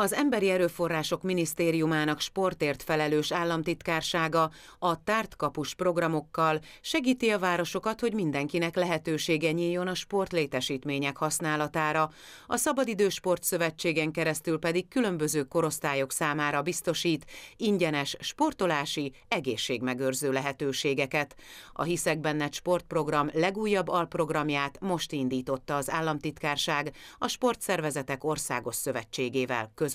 Az Emberi Erőforrások Minisztériumának sportért felelős államtitkársága a tártkapus programokkal segíti a városokat, hogy mindenkinek lehetősége nyíljon a sportlétesítmények használatára. A Szabadidős Sport Szövetségen keresztül pedig különböző korosztályok számára biztosít ingyenes sportolási, egészségmegőrző lehetőségeket. A Hiszek Bennett sportprogram legújabb alprogramját most indította az államtitkárság a Sportszervezetek Országos Szövetségével közösen.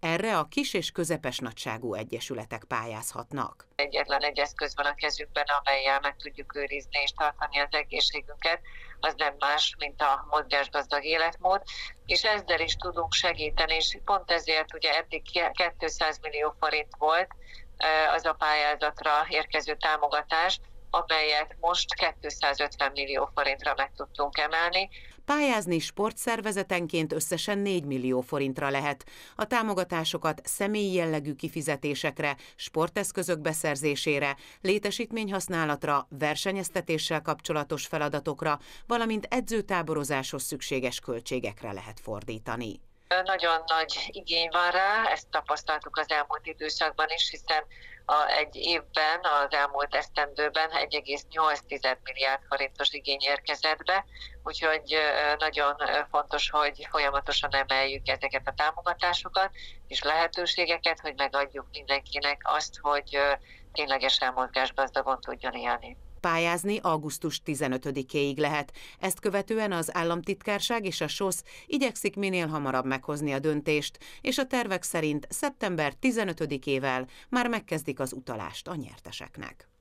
Erre a kis és közepes nagyságú egyesületek pályázhatnak. Egyetlen egy eszköz van a kezünkben, amelyel meg tudjuk őrizni és tartani az egészségünket, az nem más, mint a mozgásgazdag életmód, és ezzel is tudunk segíteni, és pont ezért ugye eddig 200 millió forint volt az a pályázatra érkező támogatás, amelyet most 250 millió forintra meg tudtunk emelni. Pályázni sportszervezetenként összesen 4 millió forintra lehet. A támogatásokat személyi jellegű kifizetésekre, sporteszközök beszerzésére, létesítményhasználatra, versenyeztetéssel kapcsolatos feladatokra, valamint edzőtáborozáshoz szükséges költségekre lehet fordítani. Nagyon nagy igény van rá, ezt tapasztaltuk az elmúlt időszakban is, hiszen a, egy évben, az elmúlt esztendőben 1,8 milliárd forintos igény érkezett be, úgyhogy nagyon fontos, hogy folyamatosan emeljük ezeket a támogatásokat és lehetőségeket, hogy megadjuk mindenkinek azt, hogy ténylegesen mozgásgazdagon tudjon élni pályázni augusztus 15-éig lehet. Ezt követően az államtitkárság és a SOSZ igyekszik minél hamarabb meghozni a döntést, és a tervek szerint szeptember 15-ével már megkezdik az utalást a nyerteseknek.